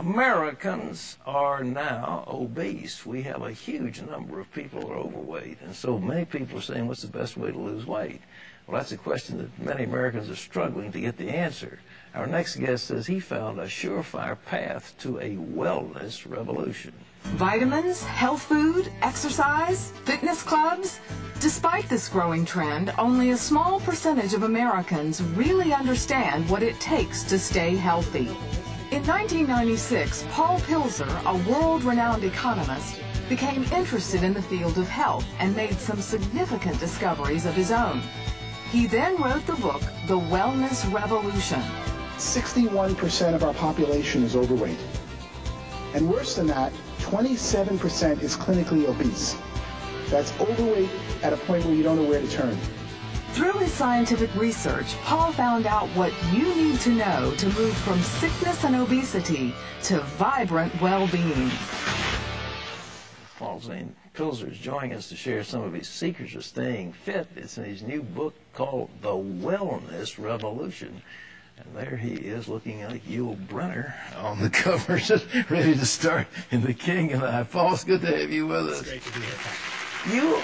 Americans are now obese. We have a huge number of people who are overweight, and so many people are saying, what's the best way to lose weight? Well, that's a question that many Americans are struggling to get the answer. Our next guest says he found a surefire path to a wellness revolution. Vitamins, health food, exercise, fitness clubs. Despite this growing trend, only a small percentage of Americans really understand what it takes to stay healthy. In 1996, Paul Pilzer, a world-renowned economist, became interested in the field of health and made some significant discoveries of his own. He then wrote the book, The Wellness Revolution. 61% of our population is overweight. And worse than that, 27% is clinically obese. That's overweight at a point where you don't know where to turn. Through his scientific research, Paul found out what you need to know to move from sickness and obesity to vibrant well-being. Paul Zane Pilzer is joining us to share some of his secrets of staying fit. It's in his new book called The Wellness Revolution. And there he is looking like Yul Brynner on the cover, just ready to start in The King and I. Paul, it's good to have you with us. It's great to be here. You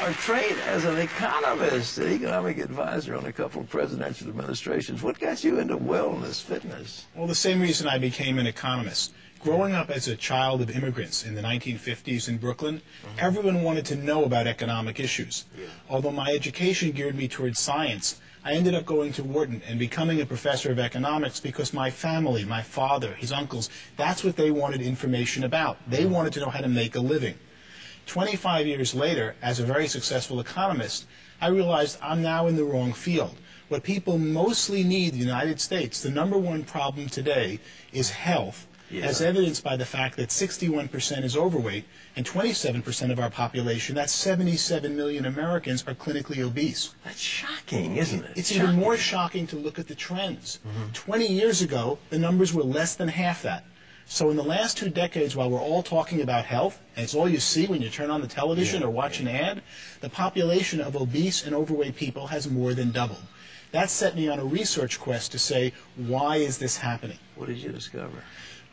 are trained as an economist, an economic advisor on a couple of presidential administrations. What got you into wellness, fitness? Well, the same reason I became an economist. Growing up as a child of immigrants in the 1950s in Brooklyn, mm-hmm. everyone wanted to know about economic issues. Yeah. Although my education geared me towards science, I ended up going to Wharton and becoming a professor of economics because my family, my father, his uncles, that's what they wanted information about. They mm-hmm. wanted to know how to make a living. 25 years later, as a very successful economist, I realized I'm now in the wrong field. What people mostly need in the United States, the number one problem today, is health, yeah. as evidenced by the fact that 61% is overweight and 27% of our population, that's 77 million Americans, are clinically obese. That's shocking, isn't it? It's shocking. even more shocking to look at the trends. Mm-hmm. 20 years ago, the numbers were less than half that. So in the last two decades, while we're all talking about health, and it's all you see when you turn on the television yeah, or watch yeah. an ad, the population of obese and overweight people has more than doubled. That set me on a research quest to say, why is this happening? What did you discover?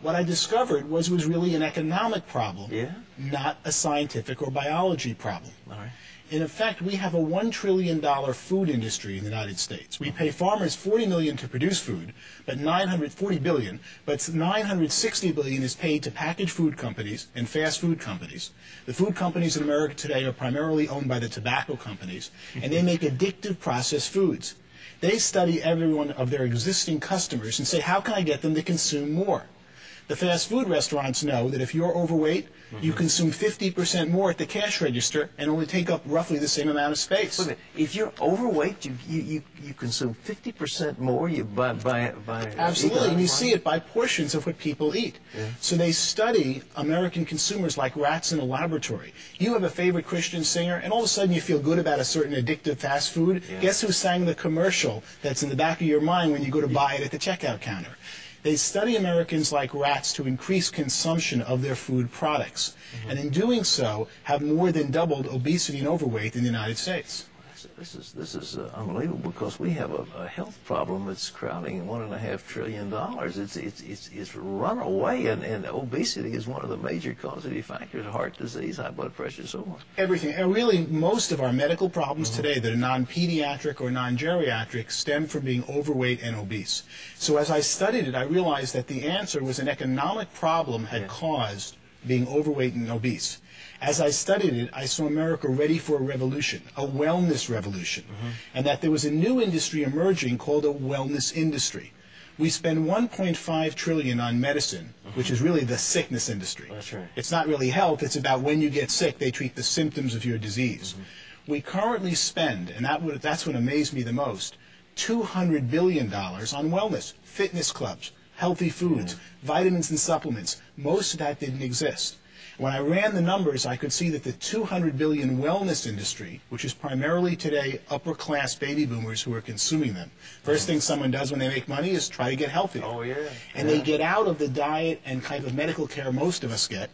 What I discovered was it was really an economic problem, yeah? not a scientific or biology problem. All right. In effect, we have a $1 trillion food industry in the United States. We pay farmers 40 million to produce food, but 940 billion, but 960 billion is paid to packaged food companies and fast food companies. The food companies in America today are primarily owned by the tobacco companies, and they make addictive processed foods. They study every one of their existing customers and say, how can I get them to consume more? The fast food restaurants know that if you're overweight, mm-hmm. you consume 50% more at the cash register and only take up roughly the same amount of space. Wait if you're overweight, you, you, you, you consume 50% more you by, by, by Absolutely. And you see it by portions of what people eat. Yeah. So they study American consumers like rats in a laboratory. You have a favorite Christian singer, and all of a sudden you feel good about a certain addictive fast food. Yeah. Guess who sang the commercial that's in the back of your mind when you go to buy it at the checkout counter? They study Americans like rats to increase consumption of their food products, mm-hmm. and in doing so, have more than doubled obesity and overweight in the United States this is this is uh, unbelievable because we have a, a, health problem that's crowding one and a half trillion dollars. It's it's it's it's run away, and, and obesity is one of the major causative factors: heart disease, high blood pressure, so on. Everything, and really, most of our medical problems mm-hmm. today that are non-pediatric or non-geriatric stem from being overweight and obese. So as I studied it, I realized that the answer was an economic problem had yeah. caused being overweight and obese. As I studied it, I saw America ready for a revolution, a wellness revolution, mm-hmm. and that there was a new industry emerging called a wellness industry. We spend 1.5 trillion on medicine, mm-hmm. which is really the sickness industry. That's right. It's not really health, it's about when you get sick, they treat the symptoms of your disease. Mm-hmm. We currently spend, and that would, that's what amazed me the most, $200 billion on wellness, fitness clubs, healthy foods, vitamins and supplements. Most of that didn't exist. When I ran the numbers, I could see that the 200 billion wellness industry, which is primarily today upper class baby boomers who are consuming them. 1st mm-hmm. thing someone does when they make money is try to get healthy. Oh yeah. And yeah. they get out of the diet and type of medical care most of us get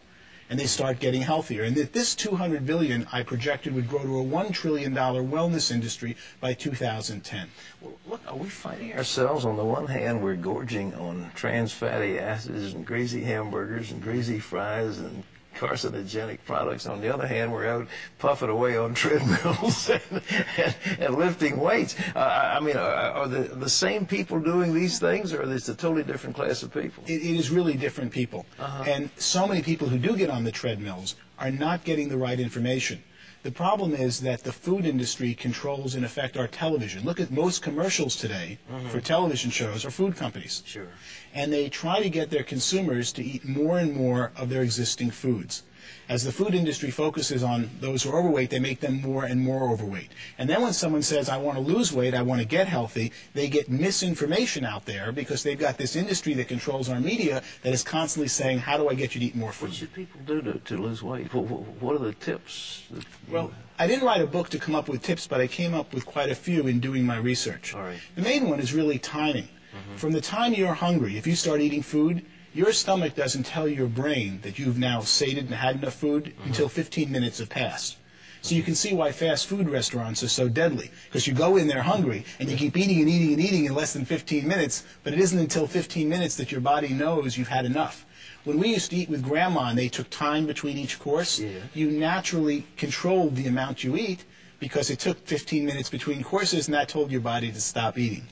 and they start getting healthier. And that this 200 billion I projected would grow to a 1 trillion dollar wellness industry by 2010. Well, look, are we finding ourselves on the one hand we're gorging on trans fatty acids and greasy hamburgers and greasy fries and carcinogenic products. On the other hand, we're out puffing away on treadmills and, and, and lifting weights. Uh, I mean, are, are, the, the same people doing these things, or is it a totally different class of people? it, it is really different people. Uh-huh. And so many people who do get on the treadmills are not getting the right information. The problem is that the food industry controls, in effect, our television. Look at most commercials today mm-hmm. for television shows are food companies. Sure. And they try to get their consumers to eat more and more of their existing foods. As the food industry focuses on those who are overweight, they make them more and more overweight. And then when someone says, I want to lose weight, I want to get healthy, they get misinformation out there because they've got this industry that controls our media that is constantly saying, How do I get you to eat more food? What should people do to, to lose weight? What, what are the tips? Well, I didn't write a book to come up with tips, but I came up with quite a few in doing my research. All right. The main one is really timing. Mm-hmm. From the time you're hungry, if you start eating food, your stomach doesn't tell your brain that you've now sated and had enough food mm-hmm. until 15 minutes have passed. So you can see why fast food restaurants are so deadly. Because you go in there hungry and you keep eating and eating and eating in less than 15 minutes, but it isn't until 15 minutes that your body knows you've had enough. When we used to eat with grandma and they took time between each course, Yeah. you naturally controlled the amount you eat because it took 15 minutes between courses and that told your body to stop eating.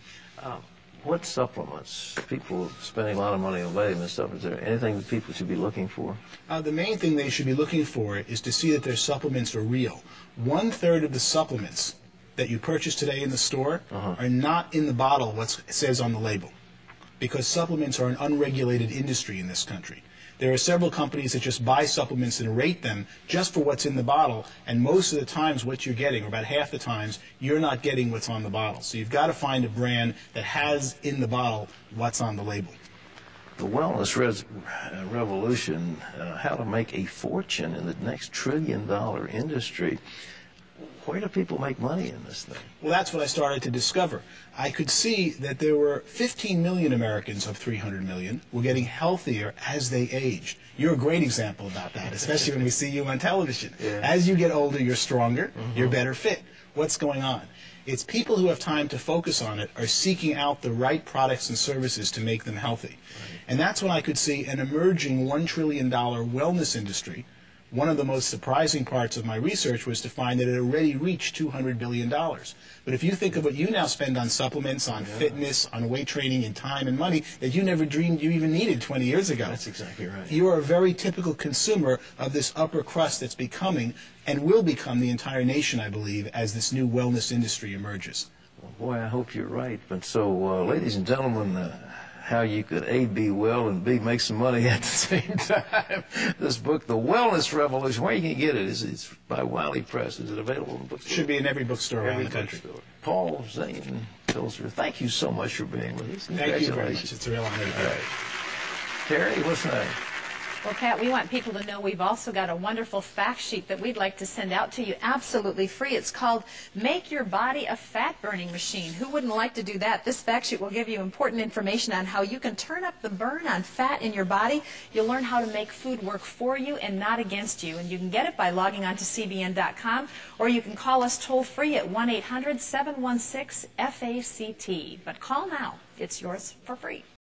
Oh. What supplements? People spending a lot of money on vitamin stuff. Is there anything that people should be looking for? Uh, the main thing they should be looking for is to see that their supplements are real. One third of the supplements that you purchase today in the store are not in the bottle what says on the label because supplements are an unregulated industry in this country. There are several companies that just buy supplements and rate them just for what's in the bottle, and most of the times what you're getting, or about half the times, you're not getting what's on the bottle. So you've got to find a brand that has in the bottle what's on the label. The wellness uh, revolution, uh, how to make a fortune in the next trillion dollar industry. Where do people make money in this thing? Well, that's what I started to discover. I could see that there were 15 million Americans of 300 million were getting healthier as they aged. You're a great example about that, especially when we see you on television. Yeah. As you get older, you're stronger, mm-hmm. you're better fit. What's going on? It's people who have time to focus on it are seeking out the right products and services to make them healthy. And that's when I could see an emerging $1 trillion wellness industry one of the most surprising parts of my research was to find that it already reached $200 billion. But if you think of what you now spend on supplements, on fitness, on weight training, and time and money that you never dreamed you even needed 20 years ago. That's exactly right. You are a very typical consumer of this upper crust that's becoming and will become the entire nation, I believe, as this new wellness industry emerges. Well, boy, I hope you're right. But so, uh, ladies and gentlemen, uh, how you could A, be well, and B, make some money at the same time. this book, The Wellness Revolution, where you can get it is it's by Wiley Press. Is it available in bookstores? Should be in every bookstore around the country. bookstore. Paul Zane Pilzer, thank you so much for being with us. Thank you very much. It's a real honor. All right. Terry, what's next? Well, Pat, we want people to know we've also got a wonderful fact sheet that we'd like to send out to you absolutely free. It's called Make Your Body a Fat Burning Machine. Who wouldn't like to do that? This fact sheet will give you important information on how you can turn up the burn on fat in your body. You'll learn how to make food work for you and not against you. And you can get it by logging on to CBN.com or you can call us toll free at 1 800 716 FACT. But call now, it's yours for free.